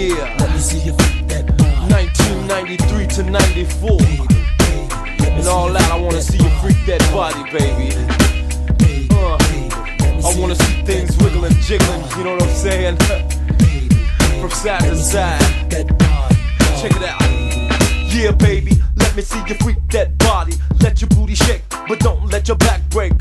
Yeah. Let me see you freak that body. 1993 to 94. And all that, I wanna see you freak that body, baby. Uh, I wanna see things wiggling, jiggling, you know what I'm saying? From side to side. Check it out. Yeah, baby, let me see you freak that body. Let your booty shake, but don't let your back break.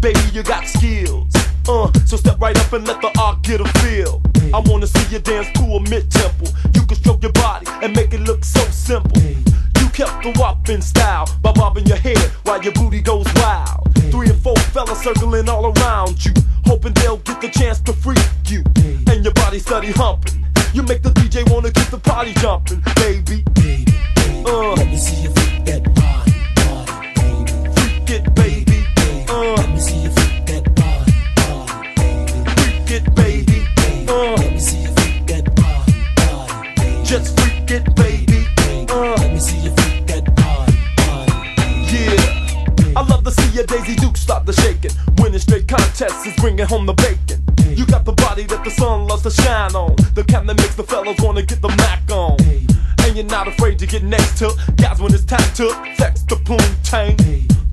Baby, you got skills. Uh, so step right up and let the art get a feel. I wanna see you dance to a mid tempo. You can stroke your body and make it look so simple. You kept the wop in style by bobbing your head while your booty goes wild. Three and four fellas circling all around you, hoping they'll get the chance to freak you. And your body steady humping. You make the DJ wanna keep the party jumping, baby. Uh, Let me see you freak that freak it, baby. Uh, Let me see you freak that body. Body, yeah. I love to see your Daisy Duke start the shaking. Winning straight contests is bringing home the bacon. You got the body that the sun loves to shine on. The kind that makes the fellas wanna get the Mac on. And you're not afraid to get next to guys when it's time to flex the poontang.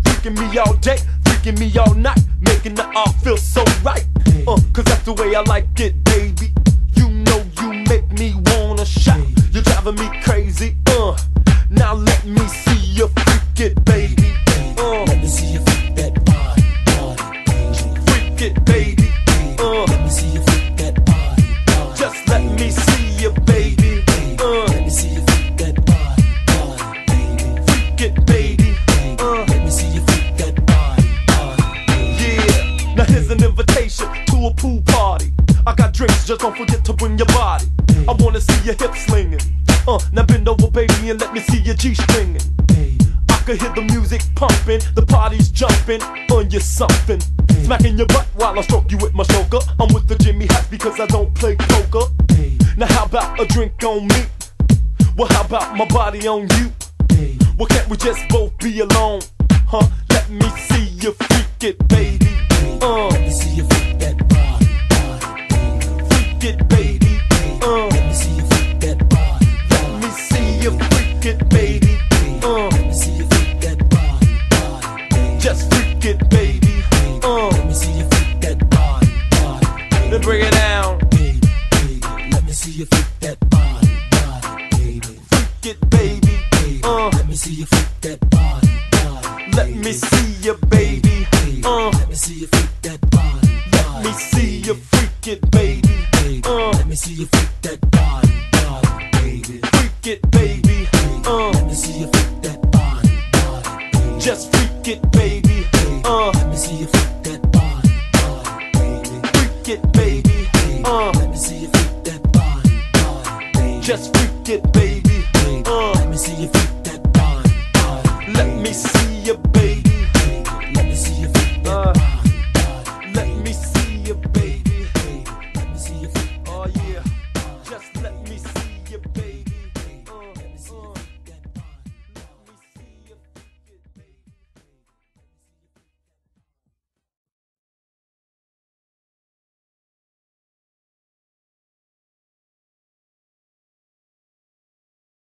Freaking me all day, freaking me all night, making the art feel so right. Uh, cause that's the way I like it, baby. You know you make me wanna shout. Driving me crazy, uh. Now let me see you freak it, baby. Uh, Let me see you freak that body. Body, baby. freak it, baby. Uh, Let me see you freak that body. Body, just let me see you, baby. Uh, Let me see you freak that body. Body, baby. freak it, baby. Uh, Let me see you freak that body. Body, baby. yeah. Now here's an invitation to a pool party. I got drinks, just don't forget to bring your body. I wanna see your hips slinging. Uh, now bend over, baby, and let me see your G stringing. I can hear the music pumping, the party's jumping on you something. Smacking your butt while I stroke you with my stroker. I'm with the Jimmy hat because I don't play poker. Now how about a drink on me? Well, how about my body on you? Well, can't we just both be alone? Huh? Let me see you freak it, baby. Uh, Let me see you freak that body. Body, baby. freak it, baby. You freak that body, body, baby. Freak it, baby. baby. Uh. Let me see you freak that body, body. Baby. Let me see you, baby. baby. Uh, Let me see you freak that body, let me see you freak it, baby. baby. Uh. Let me see you freak that body, body, baby. Freak it, baby. Uh, Let me see you freak that body, body, baby. just freak it, baby. Uh, Let me see you freak that body, body, baby. freak it, baby. Just freak it, baby. Uh. Let me see you freak that body, body. Let me see.